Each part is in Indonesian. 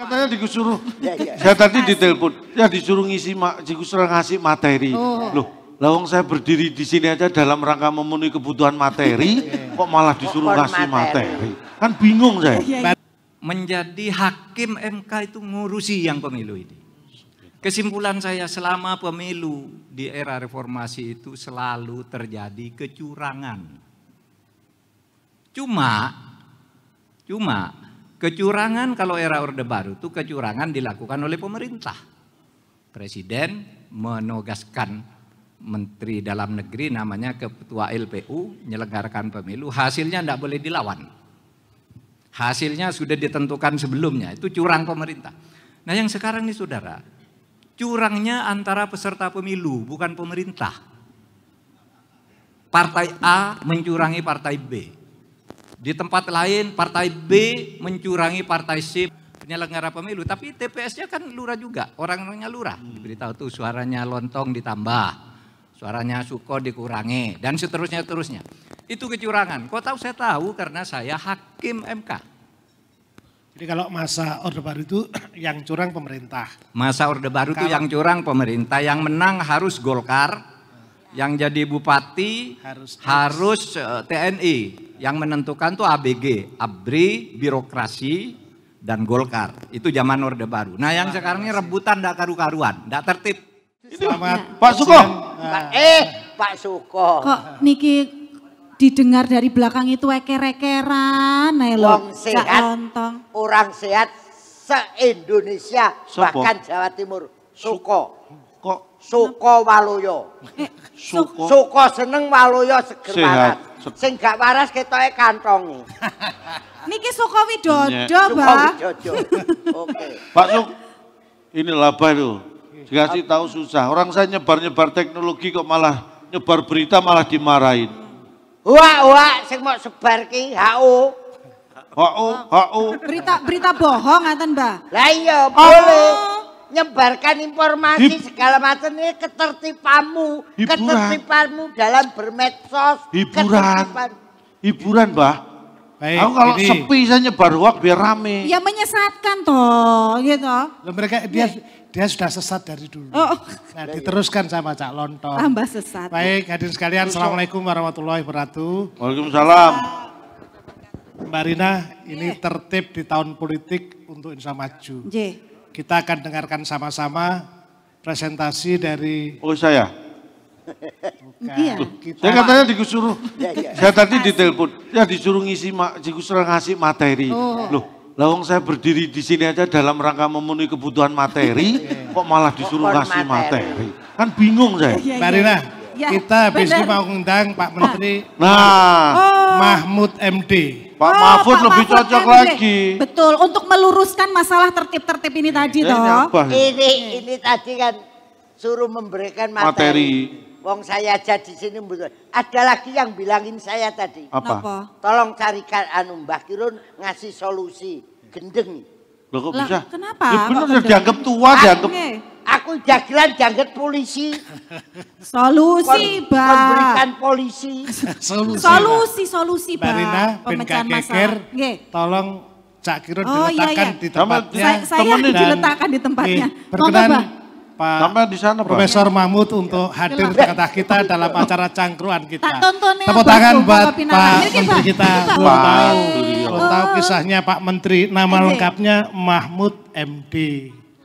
Katanya disuruh, Ya, ya. saya tadi ditelepon, ya disuruh ngisi, ma- disuruh ngasih materi. Oh. Loh, lawang saya berdiri di sini aja dalam rangka memenuhi kebutuhan materi, kok malah disuruh ngasih materi. materi. Kan bingung saya. menjadi hakim MK itu ngurusi yang pemilu ini. Kesimpulan saya selama pemilu di era reformasi itu selalu terjadi kecurangan. Cuma, cuma kecurangan kalau era Orde Baru itu kecurangan dilakukan oleh pemerintah. Presiden menugaskan Menteri Dalam Negeri namanya Ketua LPU menyelenggarakan pemilu, hasilnya tidak boleh dilawan. Hasilnya sudah ditentukan sebelumnya, itu curang pemerintah. Nah yang sekarang ini saudara, curangnya antara peserta pemilu, bukan pemerintah. Partai A mencurangi partai B. Di tempat lain partai B mencurangi partai C penyelenggara pemilu. Tapi TPS-nya kan lurah juga, orang-orangnya lurah. Diberitahu tuh suaranya lontong ditambah, suaranya suko dikurangi, dan seterusnya terusnya. Itu kecurangan. Kok tahu saya tahu karena saya hakim MK. Jadi kalau masa Orde Baru itu yang curang pemerintah. Masa Orde Baru itu yang curang pemerintah, yang menang harus Golkar, yang jadi bupati Harus harus, eh, TNI, yang menentukan tuh ABG, ABRI, birokrasi dan Golkar. Itu zaman Orde Baru. Nah, yang sekarang ini rebutan ndak karu-karuan, ndak tertib. Selamat Pak Suko, Pak, eh, Pak Suko. Kok niki didengar dari belakang itu eker-ekeran ae lho. Wong Cak sehat, lontong. orang sehat se-Indonesia, Sopo? bahkan Jawa Timur. Suko, kok Suko Waluyo. suko? Suko seneng Waluyo seger Sehat. waras. Sing gak waras ketoke kantongi. Niki Suko Widodo, Suko Mbak. Widodo. Oke. Pak Suk, ini laba itu. Dikasih tahu susah. Orang saya nyebar-nyebar teknologi kok malah nyebar berita malah dimarahin. Wah, wah, sing mau sebar ki HU. HO, HO. Berita berita bohong ngaten, Mbak. Lah iya, Oh. boleh. Nyebarkan informasi Hib- segala macam ini ketertibanmu, Hiburan. ketertibanmu dalam bermedsos, Hiburan. ketertiban. Hiburan, Mbah. Baik, Aku kalau ini sepi saya nyebar hoax biar rame. Ya menyesatkan toh, gitu. Loh, mereka dia dia sudah sesat dari dulu. Oh, Nah, diteruskan sama Cak Lontong. tambah sesat. Baik, hadirin sekalian, Assalamualaikum warahmatullahi wabarakatuh. Waalaikumsalam. Mbak Rina, ini tertib di tahun politik untuk Indonesia Maju. Nggih. Kita akan dengarkan sama-sama presentasi dari Oh saya? Iya. kita. Saya katanya disuruh, Ya, ya. saya tadi ditelepon, ya disuruh ngisi, disuruh ngasih materi. Oh. Loh, lawang saya berdiri di sini aja dalam rangka memenuhi kebutuhan materi, kok malah disuruh Pokok ngasih materi. materi. Kan bingung saya. Iya, Mbak iya. Rina, Ya, kita besok benar. mau ngundang Pak Menteri Nah, Mahmud MD. Pak Oh, Mahfud Pak lebih Mahfud cocok MD. lagi. Betul, untuk meluruskan masalah tertib-tertib ini tadi Eh, toh. apa? Ini ini tadi kan suruh memberikan materi. Materi. Wong saya aja di sini betul. Ada lagi yang bilangin saya tadi. Apa? Napa? Tolong carikan anu Mbah Kirun ngasih solusi gendeng. Loh kok Lah, bisa? kenapa? Ya bener ya dianggap tua, Ah, dianggap. Aku jagilan jangket polisi. Solusi, Kon-. Memberikan polisi. Solusi. Solusi, solusi, Mbak Rina, Mbak. Ben Pemecahan Geger, masalah. Nggih. tolong Cak Kirun Oh, iya, diletakkan iya. di Sama- tempatnya. Saya, saya. Dan- diletakkan di tempatnya. Monggo, Mbak. Pak sampai di sana, Pak. Profesor Mahmud untuk hadir di tengah kita dalam acara cangkruan kita. Tak tontonnya Tepuk tangan buat. Pak Pak. Menteri kita. Belum tahu, belum tahu kisahnya Pak Menteri. Nama lengkapnya Mahmud MD.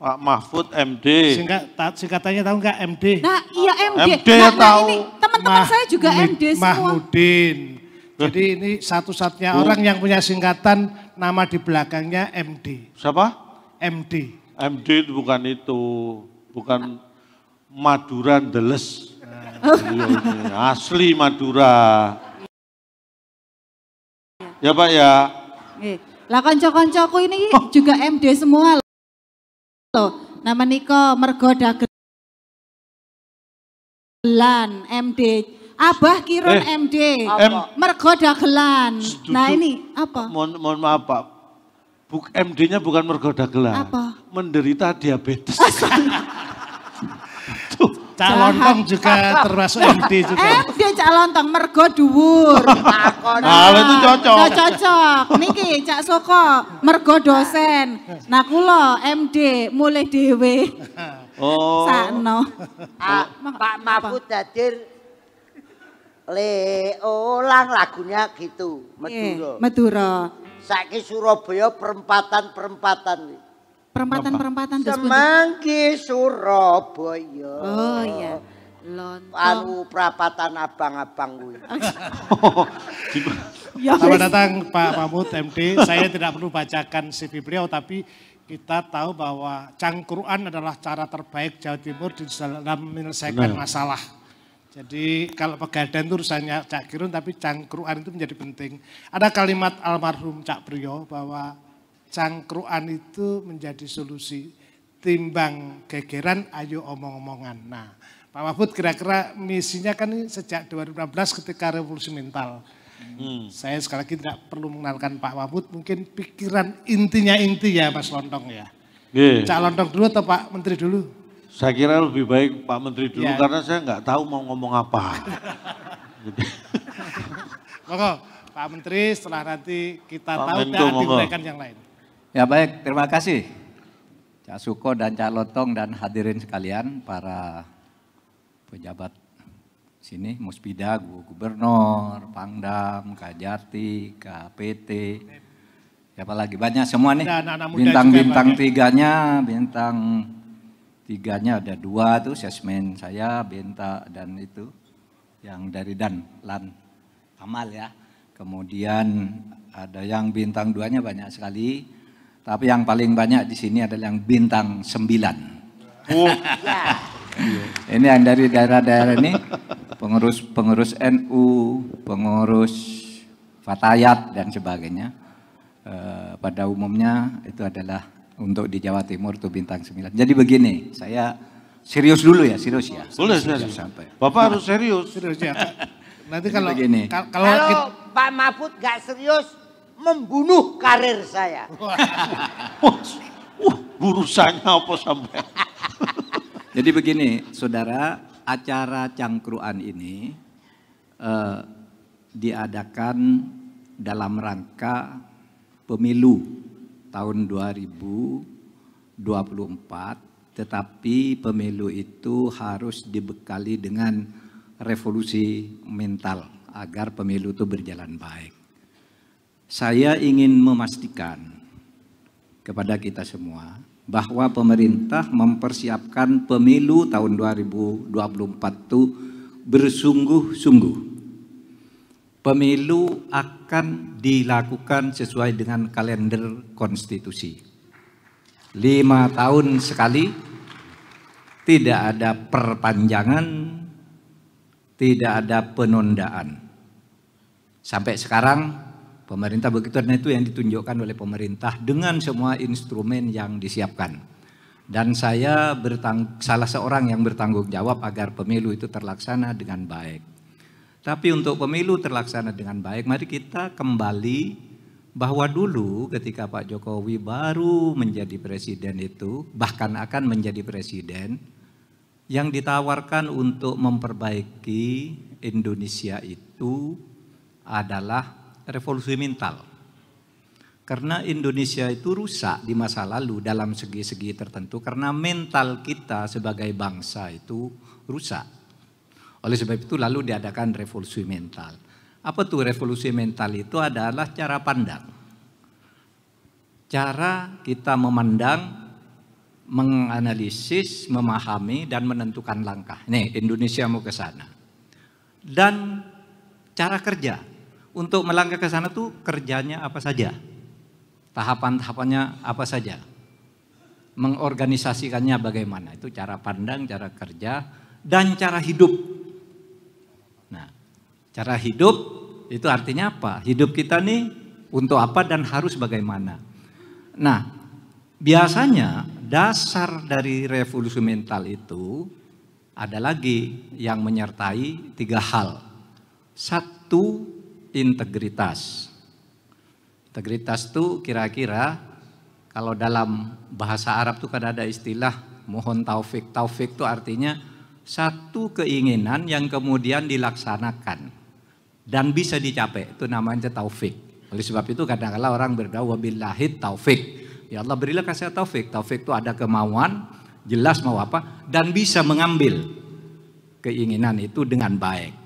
Pak Mahfud MD. Singkat, ta- singkatannya tahu nggak MD? Nah, iya MD. MD Nah, nah, tahu. teman-teman saya juga MD semua. Mahmudin. Jadi ini satu-satunya orang yang punya singkatan nama di belakangnya MD. Siapa? MD. MD itu bukan itu, bukan Madura Deles. Oh. Iya, ini asli Madura. Ya Pak ya. Nggih. Lah kanca-kancaku ini juga MD semua loh. Nama Niko mergo dagelan MD. Abah Kirun Eh, MD. Apa? Mergo dagelan. Nah ini apa? Mohon, mohon maaf Pak. Buk, MD-nya bukan mergo dagelan. Apa? Menderita diabetes. Tuh, Cak Jahat. Lontong juga termasuk MD juga. MD Cak Lontong mergo dhuwur. Takon. Nah, itu cocok. Nah, cocok. Niki Cak Soko mergo dosen. Nah kula MD mulai dhewe. Oh. Sakno. Ah, Pak Mahfud Hadir le ulang lagunya gitu, Madura. Iya, Madura. Saiki Surabaya perempatan-perempatan. Perempatan-perempatan? Semanggi Surabaya. Oh iya. Lontong. Anu perapatan abang-abang kuwi. Ya Selamat datang Pak Mahmud MD. Saya tidak perlu bacakan CV beliau, tapi kita tahu bahwa cangkruan adalah cara terbaik Jawa Timur di dalam menyelesaikan Benar. masalah. Jadi kalau pegadaian itu urusannya Cak Kirun, tapi cangkruan itu menjadi penting. Ada kalimat almarhum Cak Priyo bahwa cangkruan itu menjadi solusi. Timbang gegeran, ayo omong-omongan. Nah, Pak Mahfud kira-kira misinya kan ini sejak 2016 ketika revolusi mental. Saya sekali lagi tidak perlu mengenalkan Pak Mahfud, mungkin pikiran intinya inti ya Mas Lontong ya. Nggih. Cak Lontong dulu atau Pak Menteri dulu? Saya kira lebih baik Pak Menteri dulu Ya. karena saya nggak tahu mau ngomong apa. Monggo Pak Menteri setelah nanti kita Pak tahu dan diuraikan yang lain. Ya baik, terima kasih. Cak Suko dan Cak Lotong dan hadirin sekalian, para pejabat sini, Muspida, Gu- Gubernur, Pangdam, Kajati, KPT, siapa lagi banyak semua nih. Bintang-bintang banyak. tiganya, bintang tiganya ada dua tuh, sesmen saya, Benta dan itu yang dari Dan, Lan Amal ya. Kemudian ada yang bintang duanya banyak sekali, tapi yang paling banyak di sini adalah yang bintang sembilan. oh, Ini yang dari daerah-daerah ini pengurus pengurus NU, pengurus Fatayat dan sebagainya. Eh, pada umumnya itu adalah untuk di Jawa Timur itu bintang 9. Jadi begini, saya serius dulu ya, serius ya. boleh Serius serius. sampai. Bapak harus serius. Serius ya. Nanti kalau begini. kal- kalau Kalau kita, Pak Mahfud gak serius membunuh karir saya. Wah, urusannya apa sampai? Jadi begini, saudara, acara cangkruan ini eh, diadakan dalam rangka pemilu tahun 2024, tetapi pemilu itu harus dibekali dengan revolusi mental agar pemilu itu berjalan baik. Saya ingin memastikan kepada kita semua bahwa pemerintah mempersiapkan pemilu tahun 2024 itu bersungguh-sungguh. Pemilu akan dilakukan sesuai dengan kalender konstitusi. Lima tahun sekali, tidak ada perpanjangan, tidak ada penundaan. Sampai sekarang pemerintah begitu dan itu yang ditunjukkan oleh pemerintah dengan semua instrumen yang disiapkan. Dan saya salah seorang yang bertanggung jawab agar pemilu itu terlaksana dengan baik. Tapi untuk pemilu terlaksana dengan baik, mari kita kembali bahwa dulu ketika Pak Jokowi baru menjadi presiden itu, bahkan akan menjadi presiden, yang ditawarkan untuk memperbaiki Indonesia itu adalah revolusi mental. Karena Indonesia itu rusak di masa lalu dalam segi-segi tertentu karena mental kita sebagai bangsa itu rusak. Oleh sebab itu lalu diadakan revolusi mental. Apa tuh revolusi mental itu adalah cara pandang. Cara kita memandang, menganalisis, memahami dan menentukan langkah. Nih, Indonesia mau ke sana. Dan cara kerja. Untuk melangkah ke sana tuh kerjanya apa saja? Tahapan-tahapannya apa saja? Mengorganisasikannya bagaimana? Itu cara pandang, cara kerja, dan cara hidup. Nah, cara hidup itu artinya apa? Hidup kita nih untuk apa dan harus bagaimana? Nah, biasanya dasar dari revolusi mental itu ada lagi yang menyertai tiga hal. Satu, integritas. Integritas itu kira-kira kalau dalam bahasa Arab tuh kan ada istilah mohon taufik. Taufik itu artinya satu keinginan yang kemudian dilaksanakan dan bisa dicapai itu namanya taufik. Oleh sebab itu kadang-kala orang berdoa wabillahi taufik. Ya Allah berilah kasih taufik. Taufik itu ada kemauan, jelas mau apa dan bisa mengambil keinginan itu dengan baik.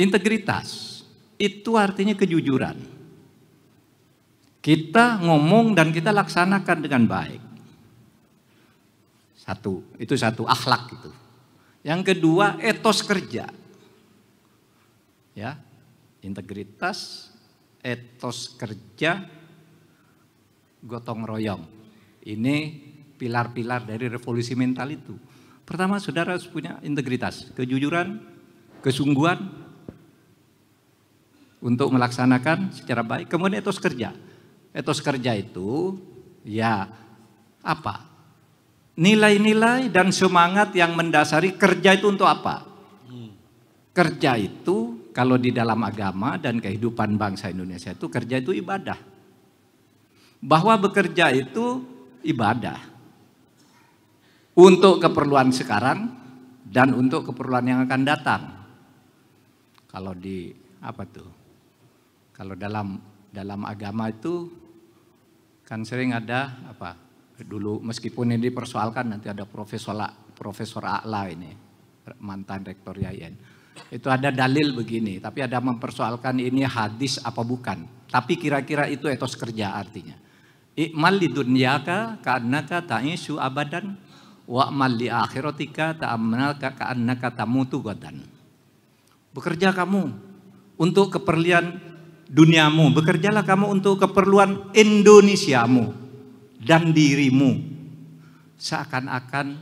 Integritas itu artinya kejujuran. Kita ngomong dan kita laksanakan dengan baik. Satu, itu satu akhlak itu. Yang kedua, etos kerja. Ya, integritas, etos kerja, gotong royong. Ini pilar-pilar dari revolusi mental itu. Pertama, saudara harus punya integritas, kejujuran, kesungguhan untuk melaksanakan secara baik. Kemudian etos kerja. Etos kerja itu ya apa? nilai-nilai dan semangat yang mendasari kerja itu untuk apa? Kerja itu kalau di dalam agama dan kehidupan bangsa Indonesia itu kerja itu ibadah. Bahwa bekerja itu ibadah. Untuk keperluan sekarang dan untuk keperluan yang akan datang. Kalau di apa tuh? Kalau dalam dalam agama itu kan sering ada apa? dulu meskipun ini dipersoalkan nanti ada Profesor Profesor A'la ini mantan rektor YAIN. Itu ada dalil begini, tapi ada mempersoalkan ini hadis apa bukan. Tapi kira-kira itu etos kerja artinya. Ikmal li dunyaka ka'annaka ta'isu abadan wa amal li akhiratika ta'amnaka ka'annaka tamutu gadan. Bekerja kamu untuk keperluan duniamu, bekerjalah kamu untuk keperluan Indonesiamu dan dirimu seakan-akan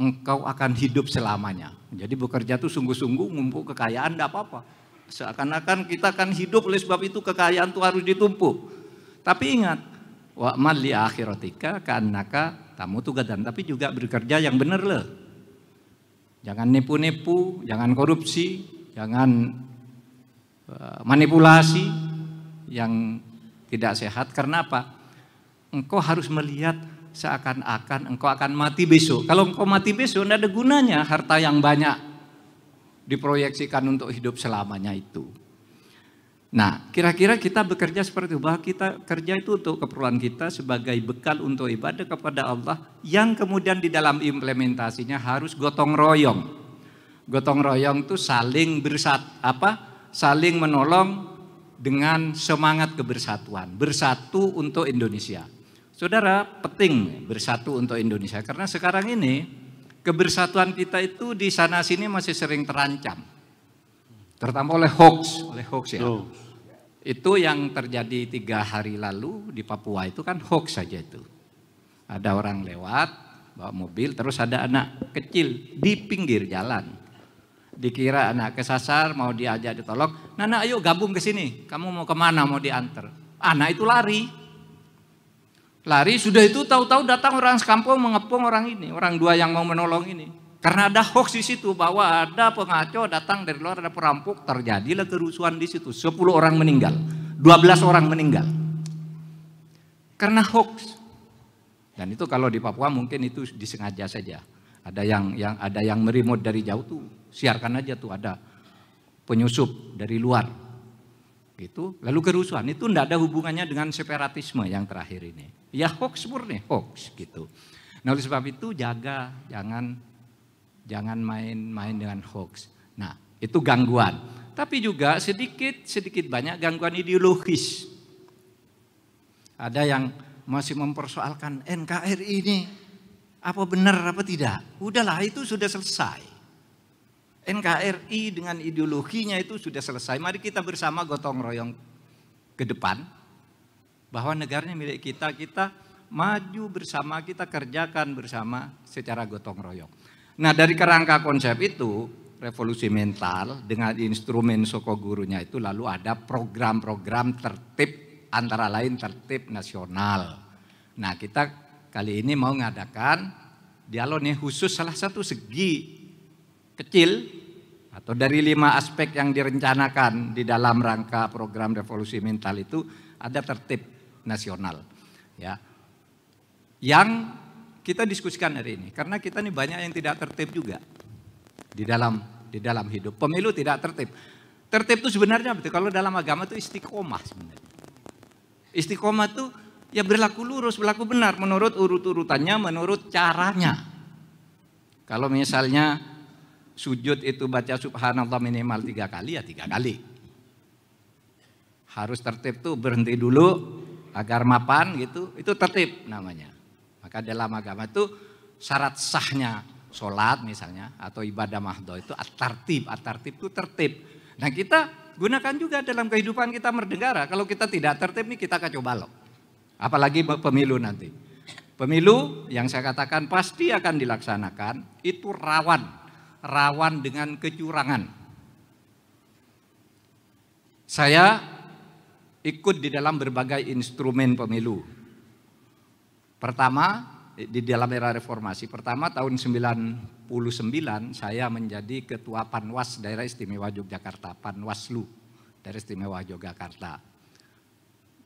engkau akan hidup selamanya. Jadi bekerja itu sungguh-sungguh ngumpul kekayaan tidak apa-apa. Seakan-akan kita akan hidup oleh sebab itu kekayaan itu harus ditumpuk. Tapi ingat, wa li akhiratika kanaka tamu tugadan. Tapi juga bekerja yang benar loh. Jangan nipu-nipu, jangan korupsi, jangan manipulasi yang tidak sehat. Karena apa? engkau harus melihat seakan-akan engkau akan mati besok. Kalau engkau mati besok, tidak ada gunanya harta yang banyak diproyeksikan untuk hidup selamanya itu. Nah, kira-kira kita bekerja seperti itu, bahwa kita kerja itu untuk keperluan kita sebagai bekal untuk ibadah kepada Allah yang kemudian di dalam implementasinya harus gotong royong. Gotong royong itu saling bersat apa? Saling menolong dengan semangat kebersatuan, bersatu untuk Indonesia. Saudara, penting bersatu untuk Indonesia karena sekarang ini kebersatuan kita itu di sana sini masih sering terancam. Terutama oleh hoax, oleh hoax ya. Oh. Itu yang terjadi tiga hari lalu di Papua itu kan hoax saja itu. Ada orang lewat bawa mobil terus ada anak kecil di pinggir jalan. Dikira anak kesasar mau diajak ditolong. Nana ayo gabung ke sini. Kamu mau ke mana mau diantar? Anak itu lari Lari sudah itu tahu-tahu datang orang sekampung mengepung orang ini, orang dua yang mau menolong ini. Karena ada hoax di situ bahwa ada pengaco datang dari luar ada perampok, terjadilah kerusuhan di situ. 10 orang meninggal, 12 orang meninggal. Karena hoax. Dan itu kalau di Papua mungkin itu disengaja saja. Ada yang yang ada yang merimut dari jauh tuh, siarkan aja tuh ada penyusup dari luar. Gitu. Lalu kerusuhan itu tidak ada hubungannya dengan separatisme yang terakhir ini. Ya hoax murni, hoax gitu. Nah oleh sebab itu jaga, jangan jangan main-main dengan hoax. Nah itu gangguan. Tapi juga sedikit sedikit banyak gangguan ideologis. Ada yang masih mempersoalkan NKRI ini apa benar apa tidak. Udahlah itu sudah selesai. NKRI dengan ideologinya itu sudah selesai. Mari kita bersama gotong royong ke depan bahwa negaranya milik kita, kita maju bersama, kita kerjakan bersama secara gotong royong. Nah dari kerangka konsep itu, revolusi mental dengan instrumen soko gurunya itu lalu ada program-program tertib antara lain tertib nasional. Nah kita kali ini mau mengadakan dialog nih khusus salah satu segi kecil atau dari lima aspek yang direncanakan di dalam rangka program revolusi mental itu ada tertib nasional. Ya. Yang kita diskusikan hari ini karena kita ini banyak yang tidak tertib juga di dalam di dalam hidup. Pemilu tidak tertib. Tertib itu sebenarnya betul kalau dalam agama itu istiqomah sebenarnya. Istiqomah itu ya berlaku lurus, berlaku benar menurut urut-urutannya, menurut caranya. Kalau misalnya sujud itu baca subhanallah minimal tiga kali ya tiga kali. Harus tertib tuh berhenti dulu agar mapan gitu, itu tertib namanya. Maka dalam agama itu syarat sahnya sholat misalnya atau ibadah mahdoh itu at-tartib, at-tartib itu tertib. Nah kita gunakan juga dalam kehidupan kita bernegara. Kalau kita tidak tertib nih kita kacau balau. Apalagi pemilu nanti. Pemilu yang saya katakan pasti akan dilaksanakan itu rawan, rawan dengan kecurangan. Saya ikut di dalam berbagai instrumen pemilu. Pertama, di dalam era reformasi. Pertama tahun 99 saya menjadi ketua Panwas Daerah Istimewa Yogyakarta, Panwaslu Daerah Istimewa Yogyakarta.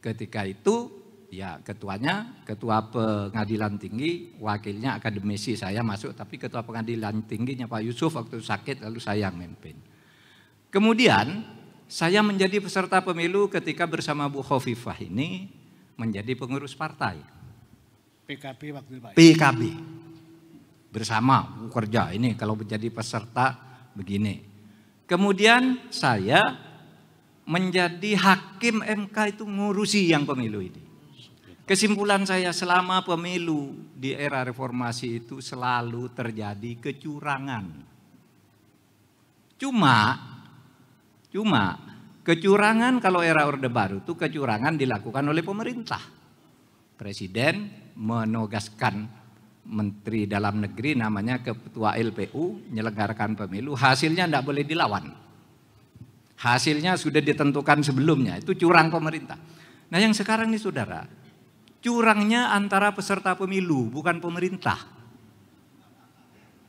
Ketika itu ya ketuanya ketua pengadilan tinggi, wakilnya akademisi saya masuk tapi ketua pengadilan tingginya Pak Yusuf waktu sakit lalu saya yang memimpin. Kemudian saya menjadi peserta pemilu ketika bersama Bu Khofifah ini menjadi pengurus partai. PKB waktu itu Pak. PKB bersama kerja ini kalau menjadi peserta begini. Kemudian saya menjadi hakim MK itu ngurusi yang pemilu ini. Kesimpulan saya selama pemilu di era reformasi itu selalu terjadi kecurangan. Cuma, cuma kecurangan kalau era Orde Baru itu kecurangan dilakukan oleh pemerintah. Presiden menugaskan Menteri Dalam Negeri namanya Ketua LPU menyelenggarakan pemilu, hasilnya tidak boleh dilawan. Hasilnya sudah ditentukan sebelumnya, itu curang pemerintah. Nah yang sekarang ini saudara, curangnya antara peserta pemilu, bukan pemerintah.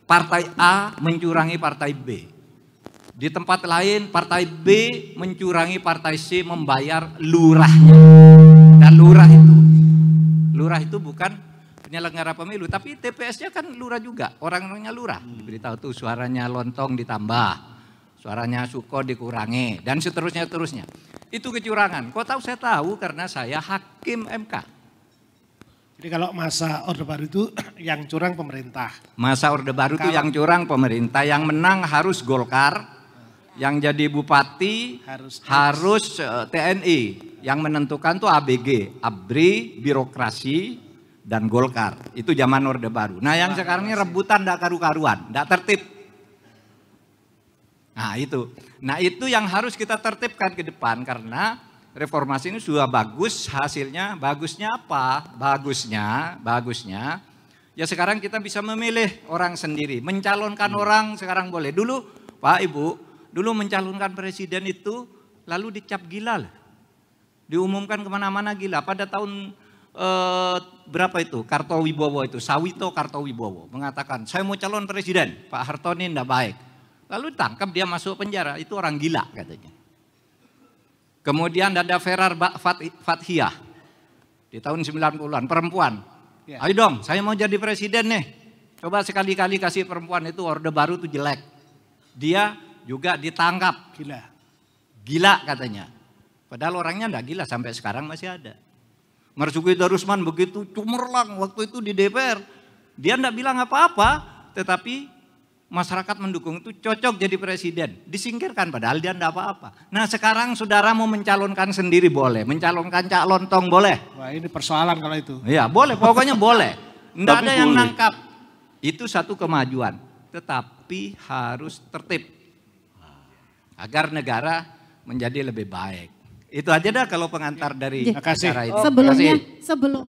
Partai A mencurangi partai B. Di tempat lain partai B mencurangi partai C membayar lurahnya. Dan lurah itu Lurah itu bukan penyelenggara pemilu, tapi TPS-nya kan lurah juga, orang-orangnya lurah. Diberitahu tuh suaranya lontong ditambah, suaranya suko dikurangi, dan seterusnya terusnya. Itu kecurangan. Kok tahu saya tahu karena saya hakim MK. Jadi kalau masa Orde Baru itu yang curang pemerintah. Masa Orde Baru itu yang curang pemerintah, yang menang harus Golkar, yang jadi bupati harus, harus eh, TNI, yang menentukan tuh ABG, ABRI, birokrasi, dan Golkar. Itu zaman Orde Baru. Nah yang sekarang ini rebutan tidak karu-karuan, tidak tertib. Nah itu. Nah itu yang harus kita tertibkan ke depan karena reformasi ini sudah bagus hasilnya. Bagusnya apa? Bagusnya, bagusnya. Ya sekarang kita bisa memilih orang sendiri. Mencalonkan hmm. orang sekarang boleh. Dulu Pak Ibu, dulu mencalonkan presiden itu lalu dicap gila lah diumumkan ke mana-mana gila. Pada tahun eh, berapa itu? Kartowibowo itu, Sawito Kartowibowo mengatakan, saya mau calon presiden, Pak Harto ini tidak baik. Lalu ditangkap dia masuk penjara, itu orang gila katanya. Kemudian ada Ferar Fathiyah di tahun 90-an, perempuan. Ya. Ayo dong, saya mau jadi presiden nih. Coba sekali-kali kasih perempuan itu orde baru itu jelek. Dia juga ditangkap. Gila. Gila katanya. Padahal orangnya enggak gila sampai sekarang masih ada. Marzuki Darusman begitu cumerlang waktu itu di DPR. Dia enggak bilang apa-apa, tetapi masyarakat mendukung itu cocok jadi presiden. Disingkirkan padahal dia enggak apa-apa. Nah sekarang saudara mau mencalonkan sendiri boleh, mencalonkan cak lontong boleh. Wah ini persoalan kalau itu. Iya boleh, pokoknya boleh. Enggak ada yang nangkap. Itu satu kemajuan. Tetapi harus tertib. Agar negara menjadi lebih baik. Itu aja dah kalau pengantar dari acara itu. Sebelumnya, sebelum